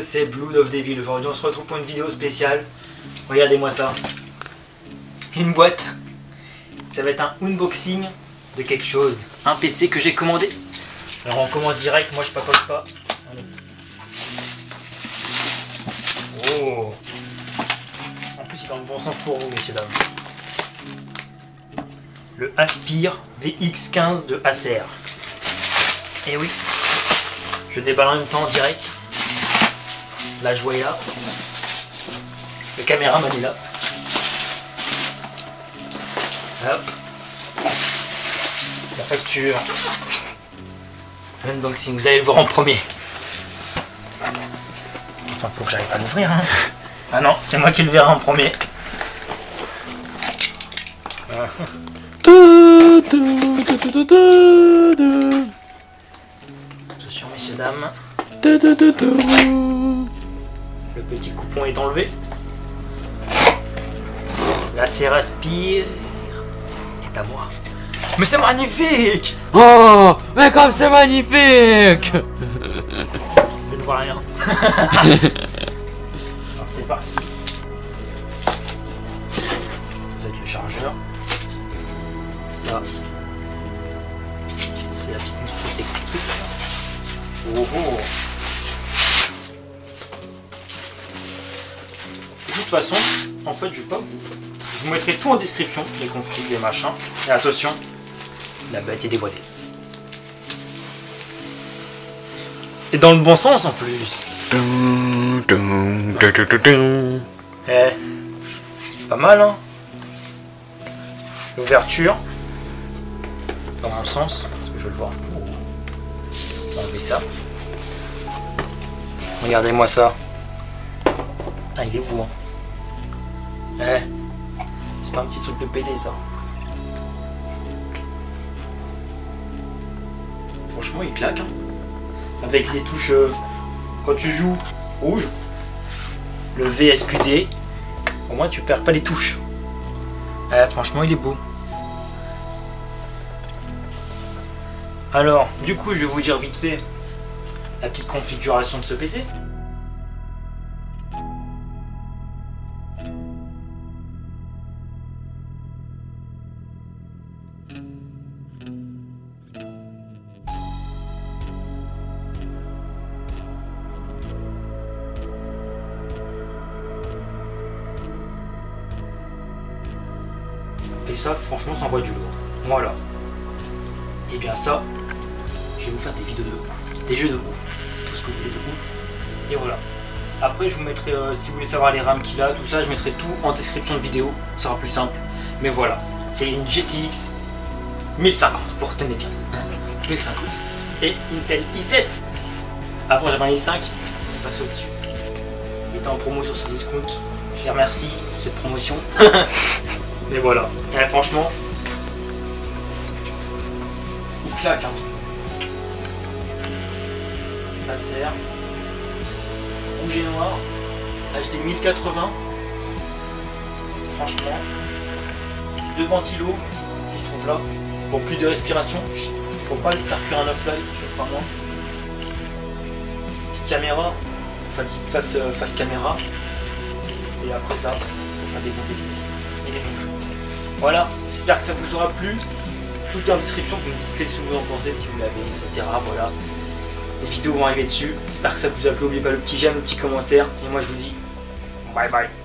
c'est Blood of Devil. Aujourd'hui, on se retrouve pour une vidéo spéciale. Regardez-moi ça. Une boîte. Ça va être un unboxing de quelque chose. Un PC que j'ai commandé. Alors, on commande direct. Moi, je papote pas. Oh. En plus, c'est dans le bon sens pour vous, messieurs, dames. Le Aspire VX15 de Acer. Et oui, je déballe en même temps en direct. La joie est là. Le caméraman est là. Hop. La facture. L'unboxing, vous allez le voir en premier. Enfin, faut que j'arrive à l'ouvrir. Hein. Ah non, c'est moi qui le verrai en premier. Ah. Attention, messieurs, dames. Le petit coupon est enlevé. La serre aspire est à moi. Mais c'est magnifique Oh, mais comme c'est magnifique Je ne vois rien. Alors c'est parti. Ça, être le chargeur. Ça, c'est la petite protectrice. Oh oh De toute façon, en fait, je vais pas vous. Je vous mettrai tout en description, les configs, les machins. Et attention, la bête est dévoilée. Et dans le bon sens en plus. Eh, pas mal, hein L'ouverture, dans mon sens, parce que je le voir. On va enlever ça. Regardez-moi ça. Ah, il est beau, hein? Eh, c'est pas un petit truc de PD, ça. Franchement, il claque, hein Avec les touches... euh, quand tu joues rouge, le VSQD, au moins tu perds pas les touches. Eh, franchement, il est beau. Alors, du coup, je vais vous dire vite fait la petite configuration de ce PC. Et ça, franchement, ça envoie du lourd. Voilà. Et bien ça, je vais vous faire des vidéos de ouf, des jeux de ouf, tout ce que vous voulez de ouf. Et voilà. Après, je vous mettrai, euh, si vous voulez savoir les RAM qu'il a, tout ça, je mettrai tout en description de vidéo. Ça sera plus simple. Mais voilà. C'est une GTX 1050, vous retenez bien. 1050. Et Intel i7. Avant, j'avais un i5, on passe au-dessus. Il était en promo sur ce discount. Je les remercie pour cette promotion. Mais voilà. Et franchement, il claque. Hein. Serre. Rouge et noir. HD 1080. Franchement. Deux ventilos qui se trouvent là. Pour plus de respiration. Pour pas faire cuire un là, je ferai moins. Petite caméra. Une petite face, euh, face caméra. Et après ça, pour faire des bons Voilà, j'espère que ça vous aura plu. Tout est en description, vous me dites ce que vous en pensez, si vous l'avez, etc. Voilà. Les vidéos vont arriver dessus. J'espère que ça vous a plu. N'oubliez pas le petit j'aime, le petit commentaire. Et moi je vous dis bye bye.